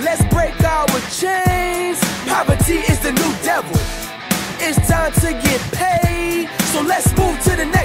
Let's break our chains. Poverty is the new devil. It's time to get paid. So let's move to the next